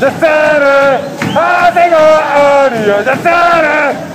the center, I think I the center.